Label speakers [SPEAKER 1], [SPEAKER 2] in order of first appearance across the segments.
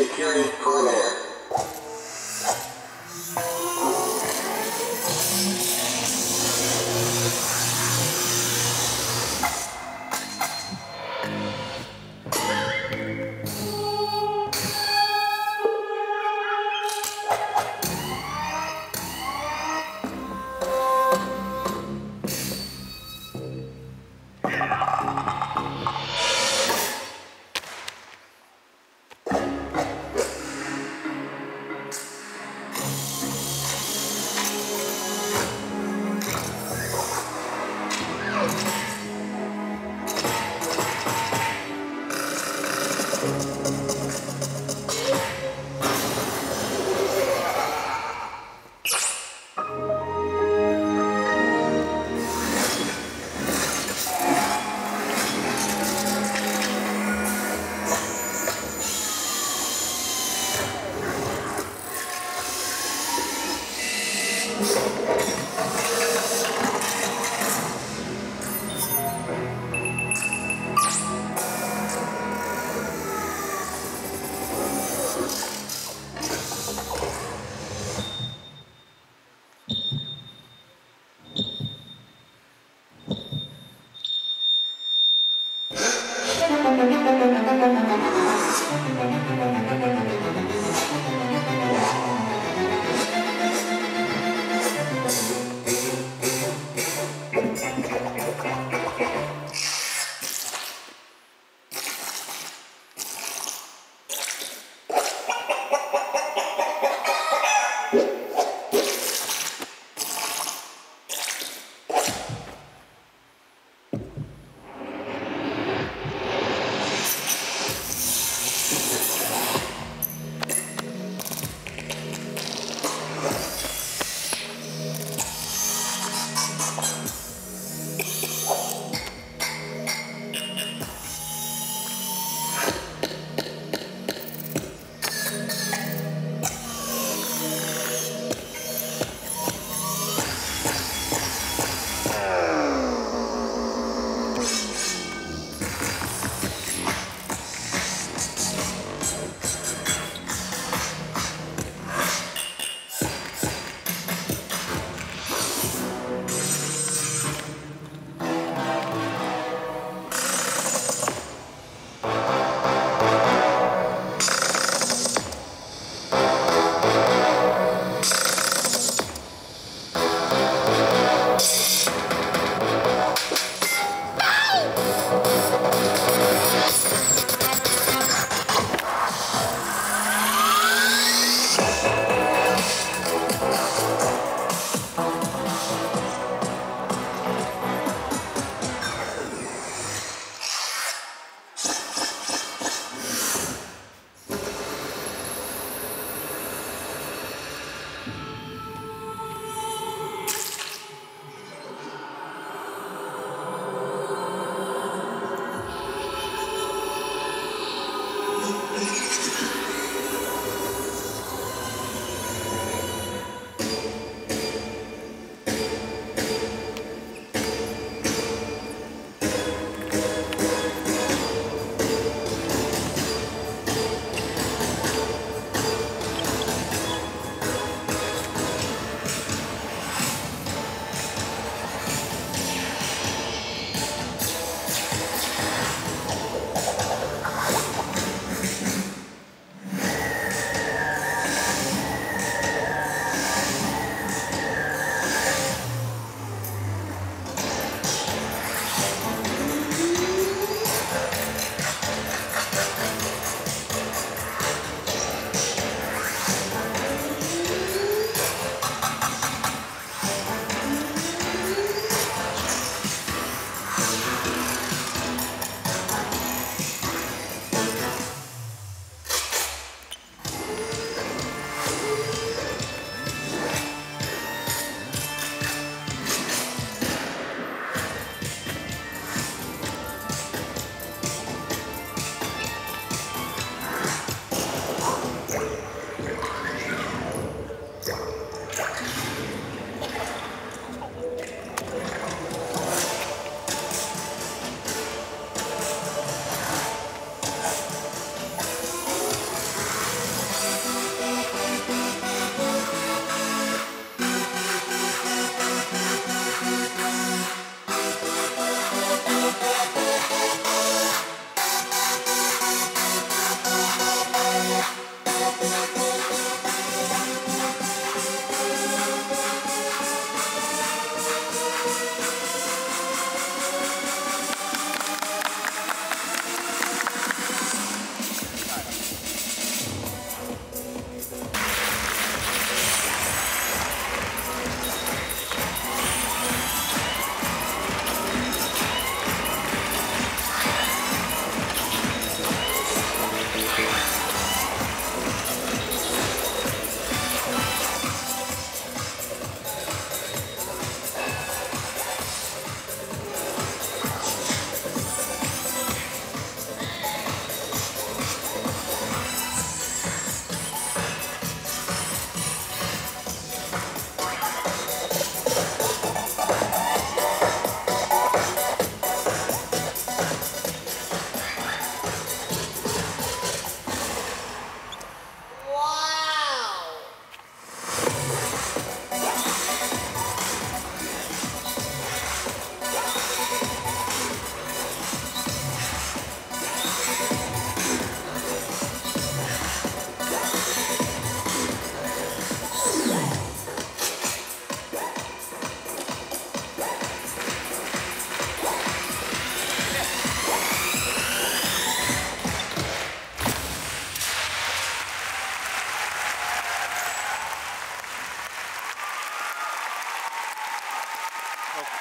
[SPEAKER 1] Security perimeter.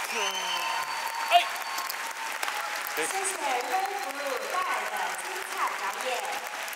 [SPEAKER 2] 谢谢 Rain Blue 带来的精彩表演。